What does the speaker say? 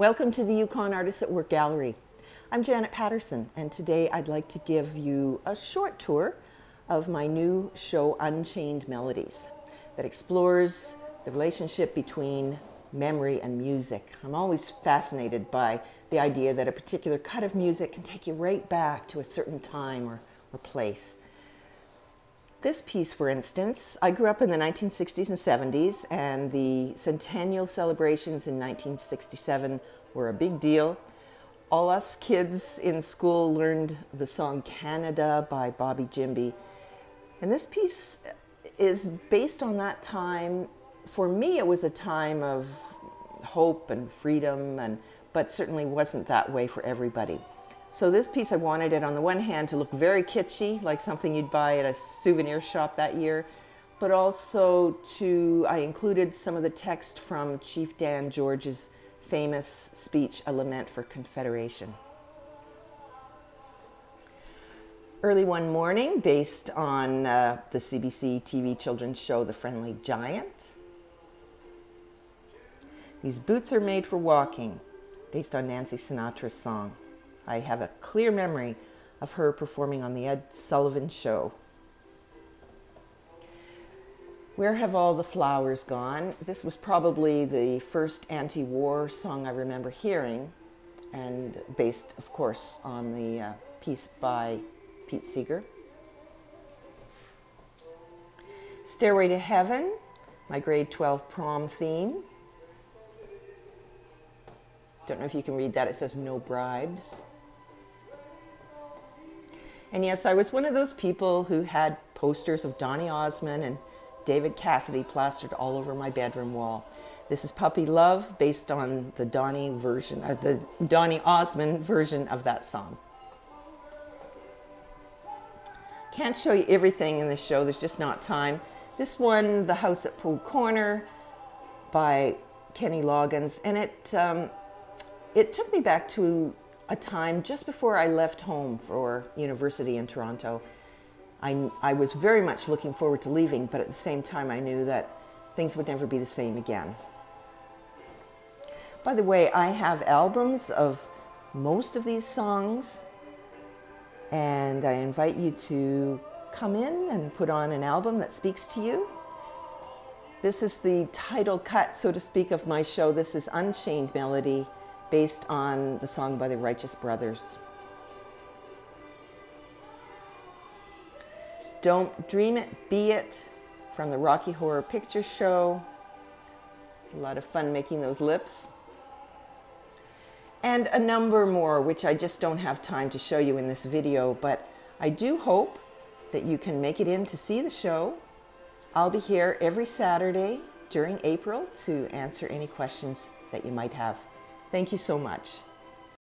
Welcome to the Yukon Artists at Work Gallery. I'm Janet Patterson, and today I'd like to give you a short tour of my new show, Unchained Melodies, that explores the relationship between memory and music. I'm always fascinated by the idea that a particular cut of music can take you right back to a certain time or, or place. This piece, for instance, I grew up in the 1960s and 70s, and the centennial celebrations in 1967 were a big deal. All us kids in school learned the song Canada by Bobby Gimby. And this piece is based on that time. For me, it was a time of hope and freedom, and, but certainly wasn't that way for everybody. So this piece, I wanted it on the one hand to look very kitschy, like something you'd buy at a souvenir shop that year, but also to, I included some of the text from Chief Dan George's famous speech, A Lament for Confederation. Early one morning, based on uh, the CBC TV children's show, The Friendly Giant. These boots are made for walking, based on Nancy Sinatra's song. I have a clear memory of her performing on The Ed Sullivan Show. Where Have All the Flowers Gone? This was probably the first anti war song I remember hearing, and based, of course, on the uh, piece by Pete Seeger. Stairway to Heaven, my grade 12 prom theme. Don't know if you can read that, it says no bribes. And yes, I was one of those people who had posters of Donny Osmond and David Cassidy plastered all over my bedroom wall. This is Puppy Love, based on the Donny version, uh, the Donny Osmond version of that song. Can't show you everything in this show. There's just not time. This one, The House at Pooh Corner, by Kenny Loggins, and it um, it took me back to a time just before I left home for university in Toronto. I, I was very much looking forward to leaving, but at the same time, I knew that things would never be the same again. By the way, I have albums of most of these songs, and I invite you to come in and put on an album that speaks to you. This is the title cut, so to speak, of my show. This is Unchained Melody based on the song by the Righteous Brothers. Don't Dream It, Be It from the Rocky Horror Picture Show. It's a lot of fun making those lips. And a number more, which I just don't have time to show you in this video, but I do hope that you can make it in to see the show. I'll be here every Saturday during April to answer any questions that you might have. Thank you so much.